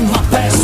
uma peça.